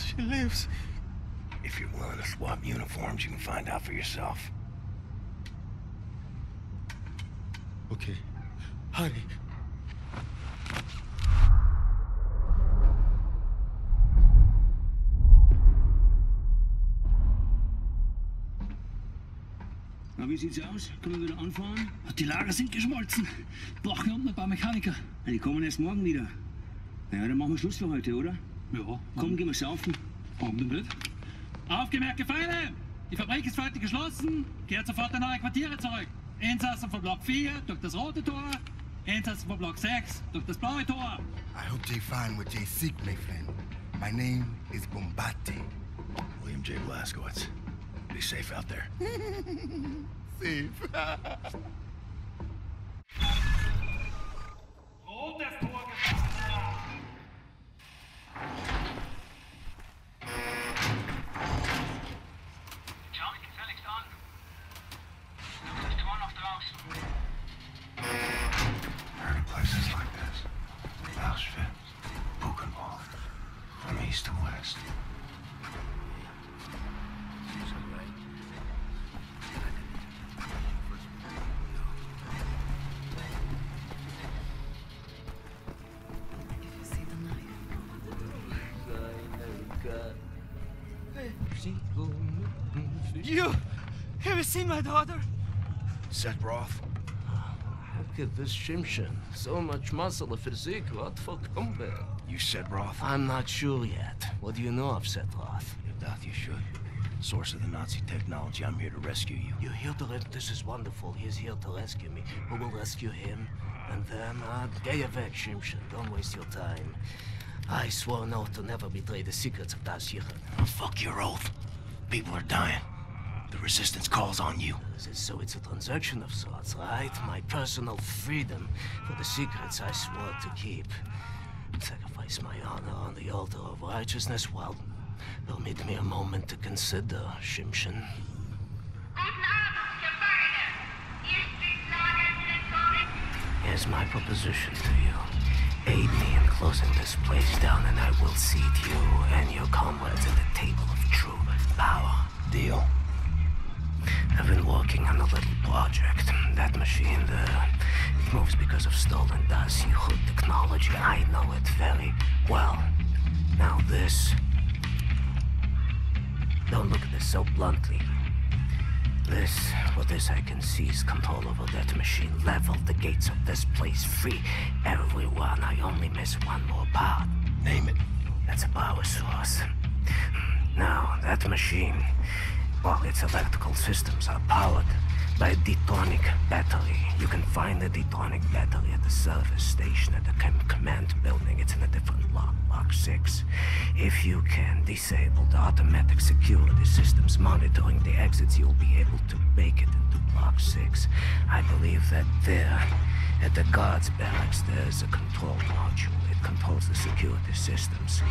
she lives. If you're willing to swap uniforms, you can find out for yourself. Okay. Na, wie sieht's aus? Können wir wieder anfahren? Die Lager sind geschmolzen. Brauchen unten ein paar Mechaniker. Ja, die kommen erst morgen wieder. Ja, dann machen wir Schluss für heute, oder? Ja. Komm, gehen wir saufen. Warum denn nicht? Aufgemerkte Feinde! Die Fabrik ist für heute geschlossen. Kehrt sofort in eure Quartiere zurück. Insassen von Block 4 durch das rote Tor. Insassen von Block 6 durch das blaue Tor. I hope they find what they seek, my friend. My name is Bombate. William J. Blaskowitz. Be safe out there. Safe. You! Have you seen my daughter? Set Roth? Look at this Shimshon. So much muscle and physique. What for combat? You said Roth? I'm not sure yet. What do you know of Set Roth? You doubt you should. Source of the Nazi technology. I'm here to rescue you. You're here to res- This is wonderful. He's here to rescue me. Who will rescue him? And then, uh, Gayavek Shimshon. Don't waste your time. I swore an oath to never betray the secrets of Da'at Yichud. Fuck your oath. People are dying. The resistance calls on you. So it's a transaction of sorts, right? My personal freedom for the secrets I swore to keep. Sacrifice my honor on the altar of righteousness? Well, permit me a moment to consider, Shimshon. Guten Abend, Gefangene. Ihr Stricklager sind vorrätig. Here's my proposition to you. Aid me in closing this place down, and I will seat you and your comrades at the table of true power. Deal. I've been working on a little project. That machine there, it moves because of stolen Da'at Yichud technology. I know it very well. Now this... Don't look at this so bluntly. This, with this I can seize control over that machine, level the gates of this place, free everyone. I only miss one more part. Name it. That's a power source. Now, that machine, well, its electrical systems are powered by a detonic battery. You can find the detonic battery at the service station at the com- command building. It's in a different block, block 6. If you can disable the automatic security systems monitoring the exits, you'll be able to make it into block 6. I believe that there, at the guards barracks, there's a control module. It controls the security systems.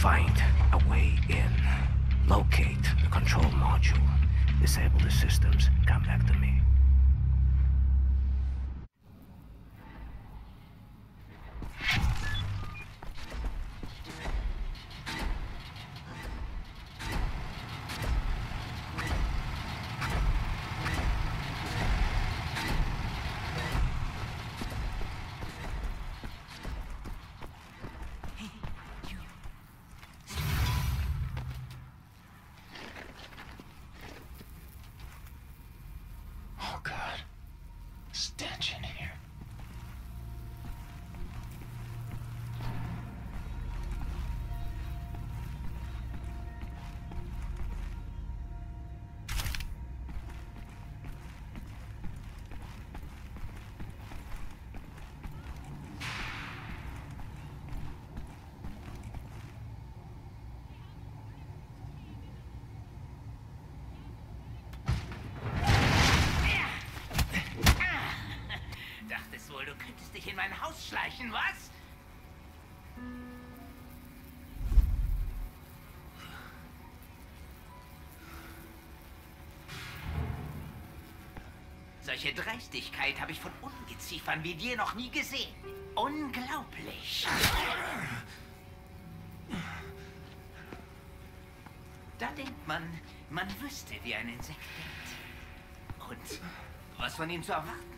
Find a way in. Locate the control module. Disable the systems. Come back to me. Solche Dreistigkeit habe ich von Ungeziefern wie dir noch nie gesehen. Unglaublich. Da denkt man, man wüsste, wie ein Insekt denkt. Und was von ihm zu erwarten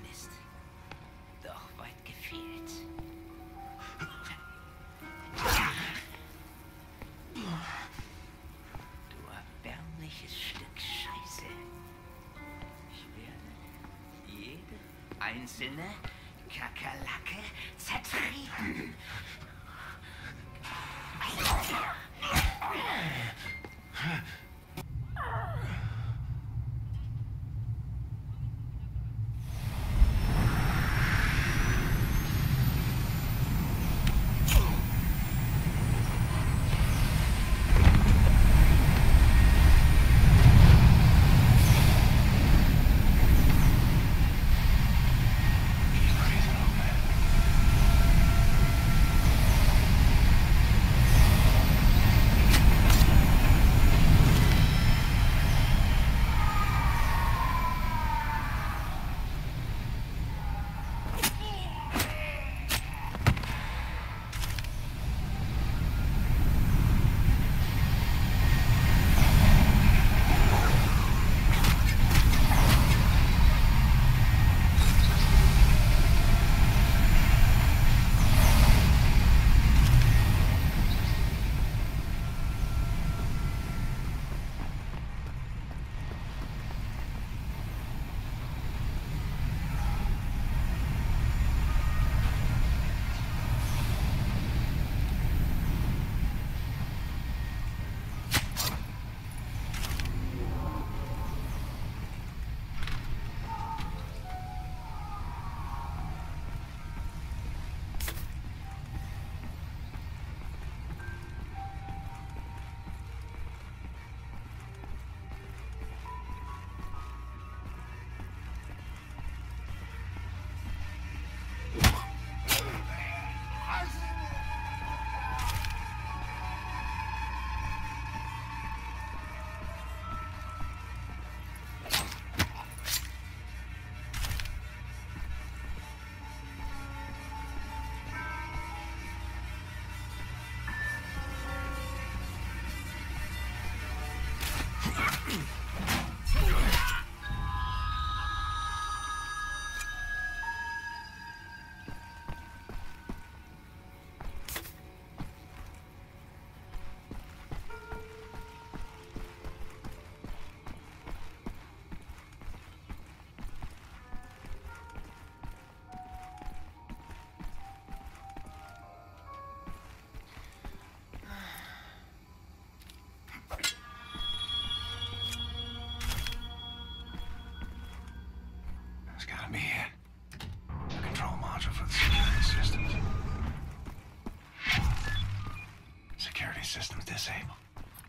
disabled.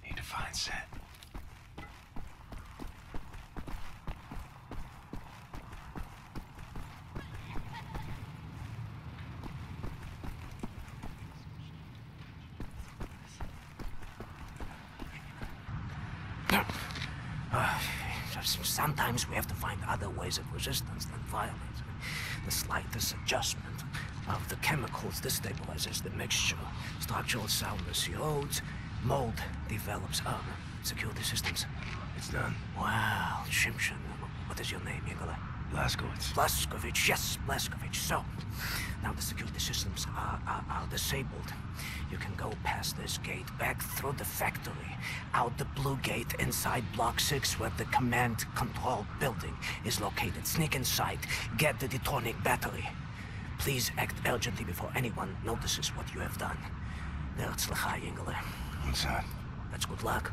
Need to find set. Sometimes we have to find other ways of resistance than violence. The slightest adjustment of the chemicals destabilizes the mixture. Structural soundness erodes, mold develops. Um, security systems. It's done. Wow, Shimshon. What is your name, Igor? Blazkowicz. Blazkowicz, yes, Blazkowicz. So, now the security systems are, are, are disabled. You can go past this gate, back through the factory, out the blue gate inside Block 6 where the command control building is located. Sneak inside, get the detonic battery. Please act urgently before anyone notices what you have done. Herzlichai, Ingele. That's good luck.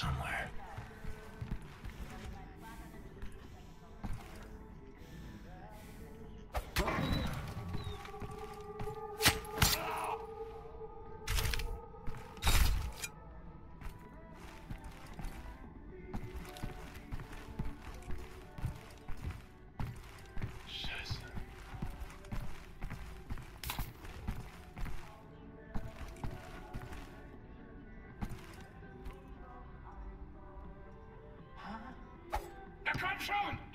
Somewhere. Na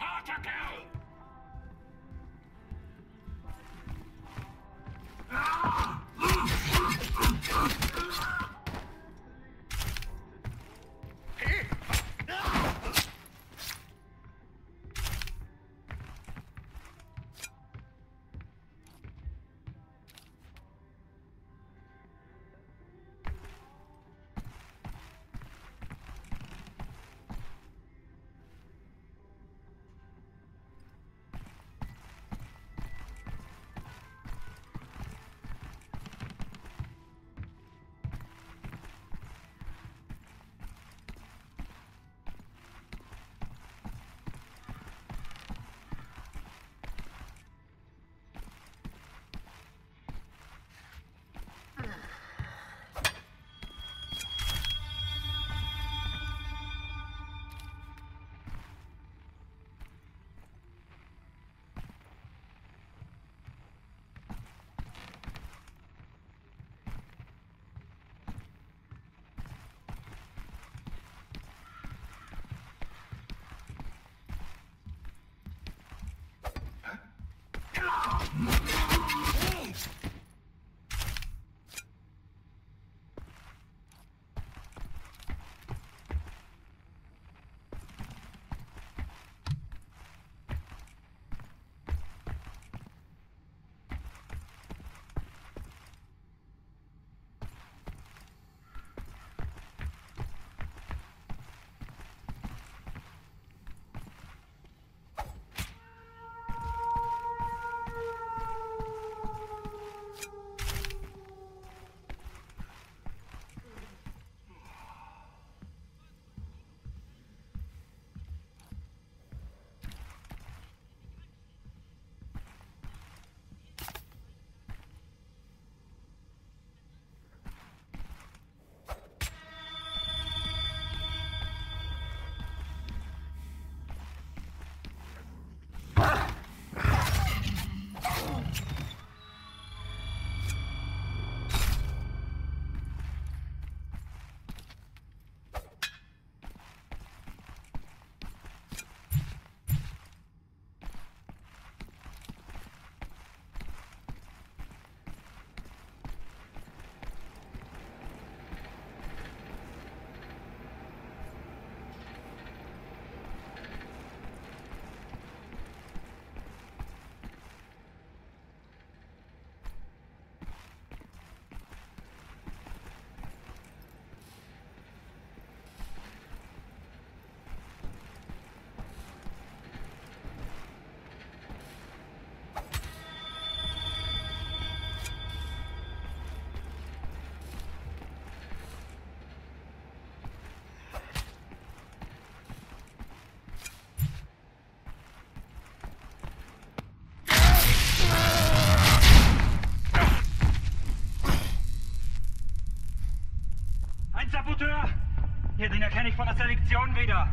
Hier, den erkenne ich von der Selektion wieder.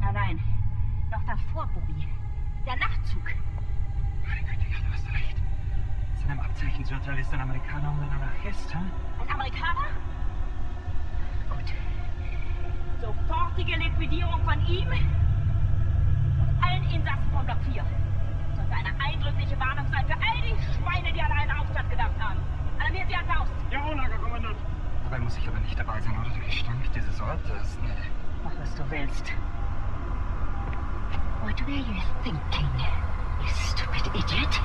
Nein, nein. Noch davor, Bobby. Der Nachtzug. Meine Güte, ja, du hast recht. Seinem Abzeichensjournalist ein Amerikaner und ein Anarchist, hm? Ein Amerikaner? Gut. Sofortige Liquidierung von ihm und allen Insassen von Block 4. Sollte eine eindrückliche Warnung sein für all die Schweine, die an einen Aufstand gedacht haben. Alarmiert an Faust. Jawohl, Lagerkommandant. Dabei muss ich aber nicht dabei sein, oder? Der Gestank dieses Ortes. Nee. Mach, was du willst. What were you thinking, you stupid idiot?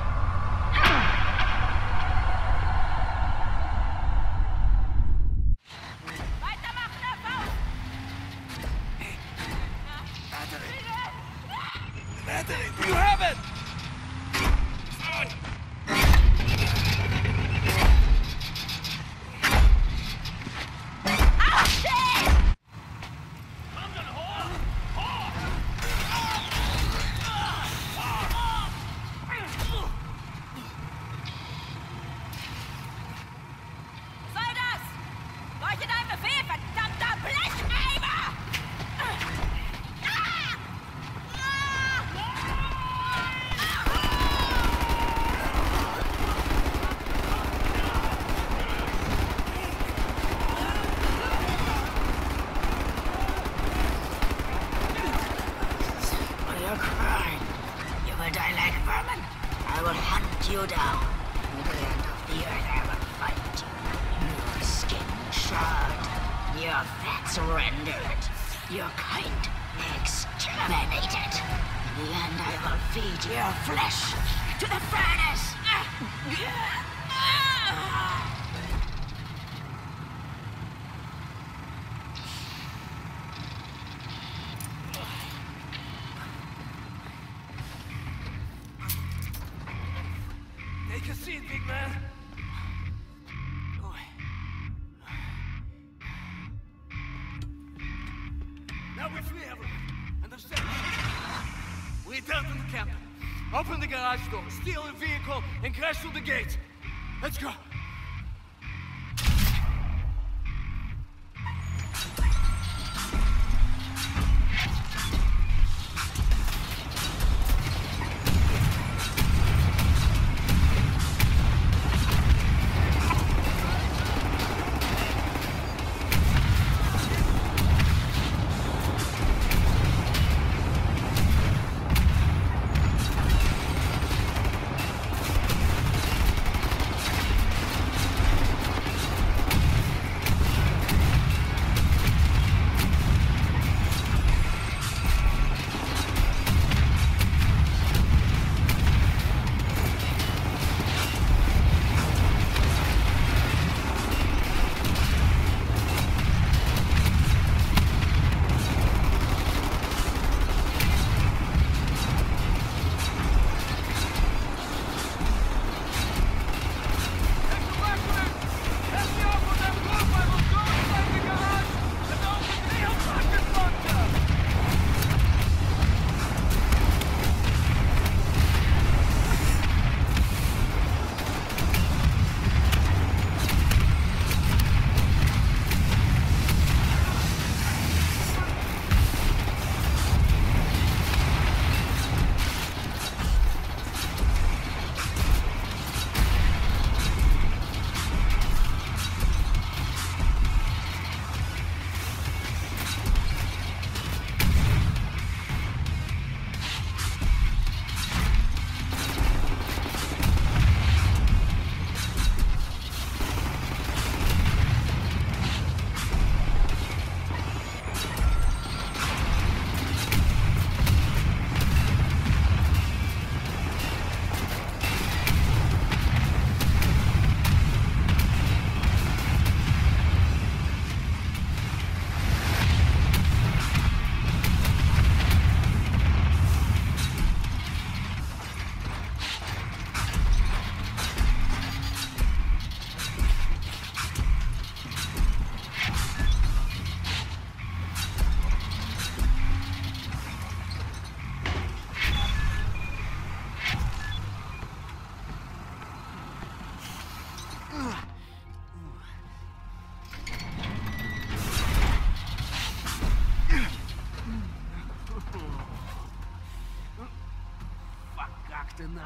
Will feed your flesh to the furnace.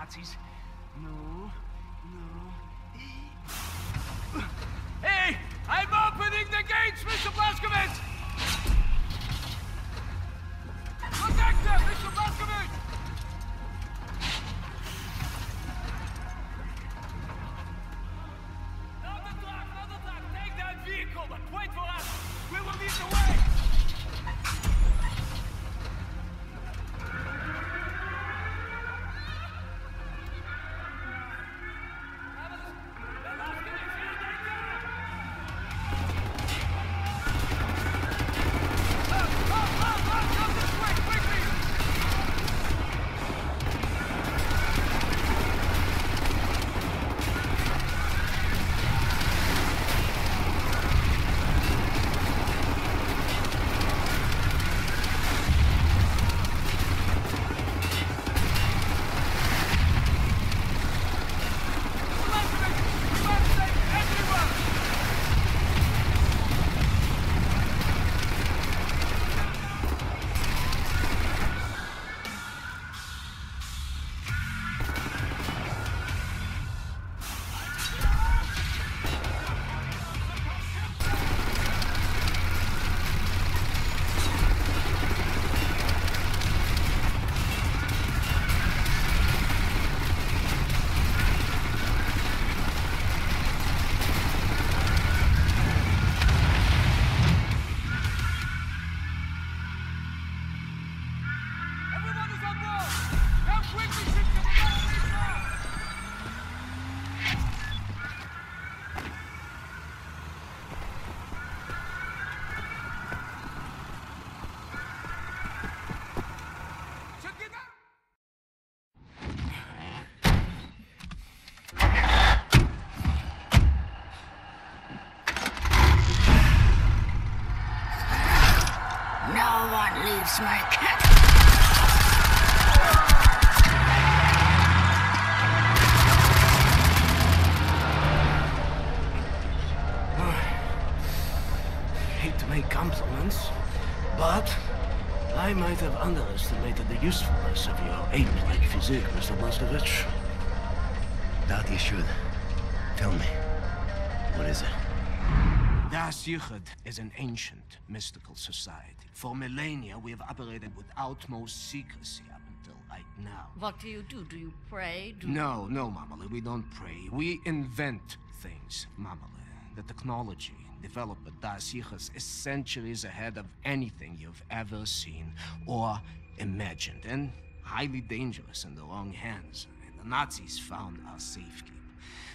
Nazis. No, no. Hey! I'm opening the gates, Mr. Blazkowicz! Protect them, Mr. Blazkowicz! Another truck, another truck! Take that vehicle, but wait for us! We will lead the way! It's my cat. Hate to make compliments, but I might have underestimated the usefulness of your ape-like physique, Mr. Blazkowicz. Doubt you should. Tell me. What is it? Da'at Yichud is an ancient, mystical society. For millennia, we have operated with utmost secrecy up until right now. What do you do? Do you pray? Do No, no, Mamale, we don't pray. We invent things, Mamale. The technology developed by Da'at Yichud is centuries ahead of anything you've ever seen or imagined, and highly dangerous in the wrong hands. And the Nazis found our safekeep.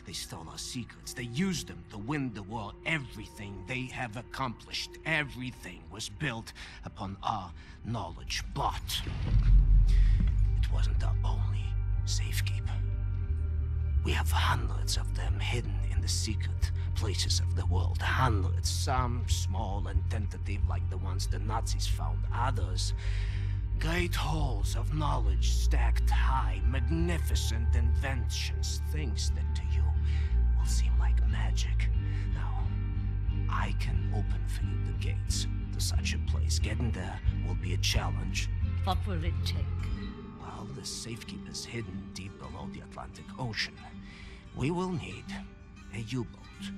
They stole our secrets. They used them to win the war. Everything they have accomplished, everything was built upon our knowledge. But it wasn't our only safekeep. We have hundreds of them hidden in the secret places of the world. Hundreds, some small and tentative, like the ones the Nazis found. Others, great halls of knowledge stacked high, magnificent inventions, things that to you magic. Now, I can open for you the gates to such a place. Getting there will be a challenge. What will it take? Well, the safekeep is hidden deep below the Atlantic Ocean. We will need a U-boat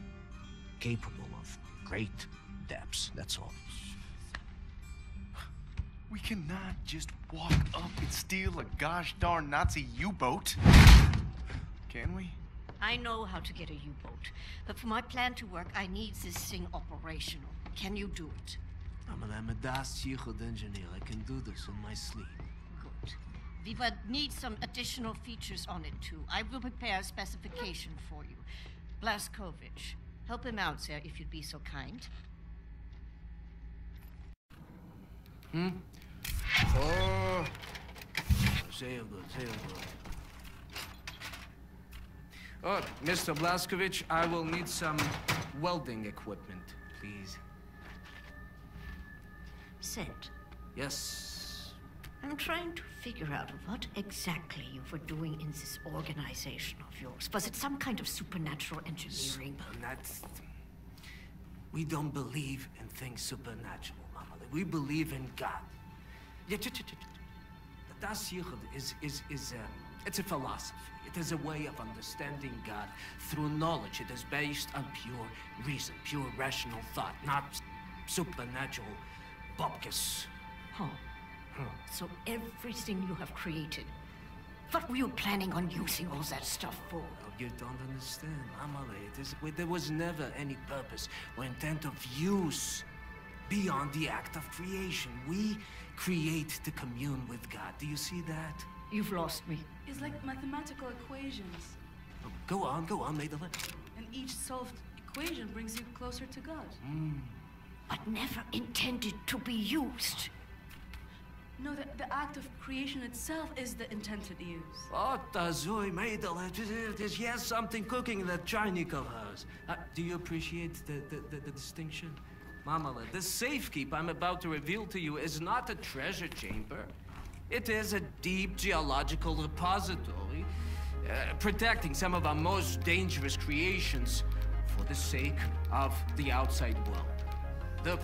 capable of great depths, that's all. We cannot just walk up and steal a gosh darn Nazi U-boat. Can we? I know how to get a U-boat, but for my plan to work, I need this thing operational. Can you do it? I'm an Amadas Yichud engineer. I can do this in my sleep. Good. We would need some additional features on it too. I will prepare a specification for you. Blazkowicz, help him out, sir, if you'd be so kind. Hmm? Oh. Sehr good, sehr good. Oh, Mr. Blazkowicz, I will need some welding equipment, please. Set. Yes. I'm trying to figure out what exactly you were doing in this organization of yours. Was it some kind of supernatural engineering? That's. We don't believe in things supernatural, Mama. We believe in God. Yeah, Yichud is is is a, it's a philosophy. It is a way of understanding God through knowledge. It is based on pure reason, pure rational thought, not supernatural bupkis. Huh. So everything you have created, what were you planning on using all that stuff for? Oh, you don't understand, Amale. It is, there was never any purpose or intent of use beyond the act of creation. We create to commune with God. Do you see that? You've lost me. It's like mathematical equations, Oh, go on, go on, Madeline. and each solved equation brings you closer to God. But never intended to be used. No, the, the act of creation itself is the intended use. What does Zoe Madeline? There's yes something cooking in that Chinese of hers. Uh, do you appreciate the, the, the, the distinction? Mamala, the safekeep I'm about to reveal to you is not a treasure chamber. It is a deep geological repository, uh, protecting some of our most dangerous creations for the sake of the outside world. The